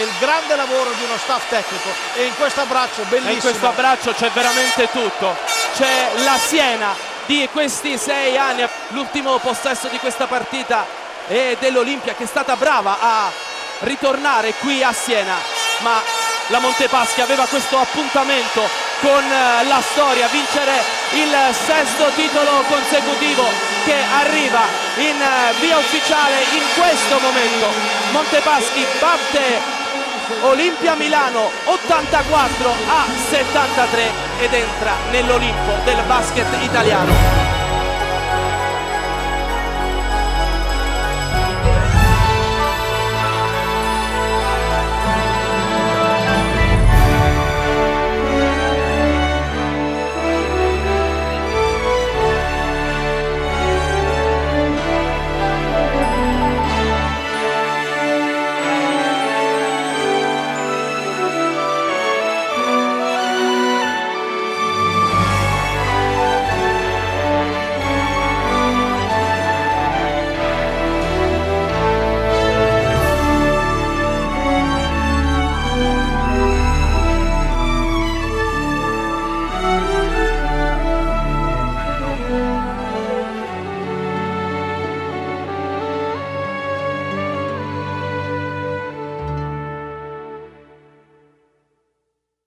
è il grande lavoro di uno staff tecnico e in questo abbraccio bellissimo. E in questo abbraccio c'è veramente tutto. C'è la Siena di questi sei anni, l'ultimo possesso di questa partita è dell'Olimpia che è stata brava a ritornare qui a Siena, ma la Montepaschi aveva questo appuntamento con eh, la storia, vincere il sesto titolo consecutivo che arriva in eh, via ufficiale in questo momento. Montepaschi batte Olimpia Milano 84 a 73 ed entra nell'Olimpo del basket italiano.